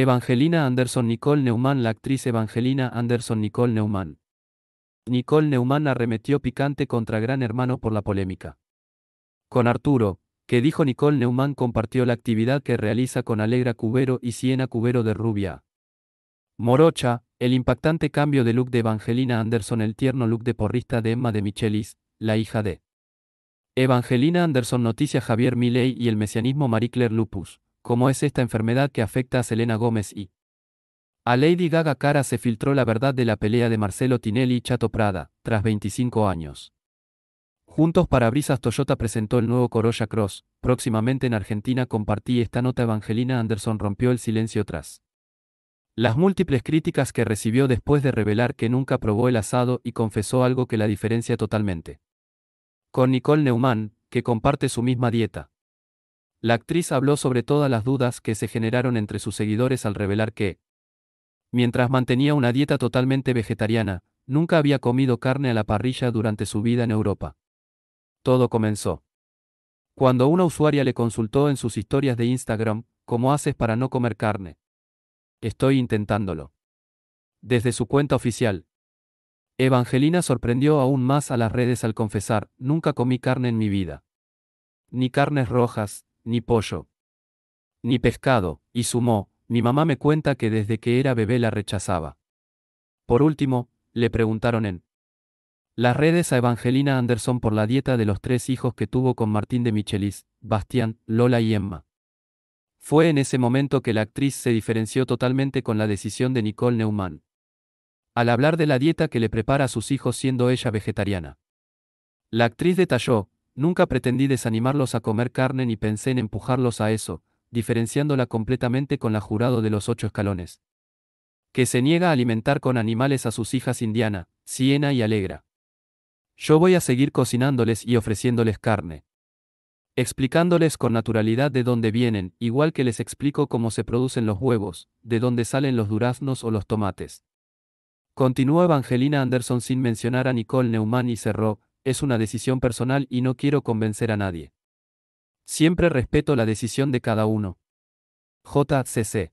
Evangelina Anderson Nicole Neumann La actriz Evangelina Anderson Nicole Neumann. Nicole Neumann arremetió picante contra Gran Hermano por la polémica. Con Arturo, que dijo Nicole Neumann compartió la actividad que realiza con Alegra Cubero y Siena Cubero de Rubia. Morocha, el impactante cambio de look de Evangelina Anderson, el tierno look de porrista de Emma de Michelis, la hija de Evangelina Anderson noticia Javier Milei y el mesianismo Marie Claire Lupus, cómo es esta enfermedad que afecta a Selena Gómez y a Lady Gaga Cara se filtró la verdad de la pelea de Marcelo Tinelli y Chato Prada, tras 25 años. Juntos Parabrisas Toyota presentó el nuevo Corolla Cross, próximamente en Argentina compartí esta nota Evangelina Anderson rompió el silencio tras las múltiples críticas que recibió después de revelar que nunca probó el asado y confesó algo que la diferencia totalmente. Con Nicole Neumann, que comparte su misma dieta. La actriz habló sobre todas las dudas que se generaron entre sus seguidores al revelar que, Mientras mantenía una dieta totalmente vegetariana, nunca había comido carne a la parrilla durante su vida en Europa. Todo comenzó. Cuando una usuaria le consultó en sus historias de Instagram, ¿cómo haces para no comer carne? Estoy intentándolo. Desde su cuenta oficial. Evangelina sorprendió aún más a las redes al confesar, nunca comí carne en mi vida. Ni carnes rojas, ni pollo. Ni pescado, y sumó, mi mamá me cuenta que desde que era bebé la rechazaba. Por último, le preguntaron en las redes a Evangelina Anderson por la dieta de los tres hijos que tuvo con Martín de Michelis, Bastián, Lola y Emma. Fue en ese momento que la actriz se diferenció totalmente con la decisión de Nicole Neumann. Al hablar de la dieta que le prepara a sus hijos siendo ella vegetariana. La actriz detalló, nunca pretendí desanimarlos a comer carne ni pensé en empujarlos a eso, diferenciándola completamente con la jurado de los ocho escalones. Que se niega a alimentar con animales a sus hijas Indiana, Siena y Alegra. Yo voy a seguir cocinándoles y ofreciéndoles carne. Explicándoles con naturalidad de dónde vienen, igual que les explico cómo se producen los huevos, de dónde salen los duraznos o los tomates. Continuó Evangelina Anderson sin mencionar a Nicole Neumann y cerró, es una decisión personal y no quiero convencer a nadie. Siempre respeto la decisión de cada uno. JCC.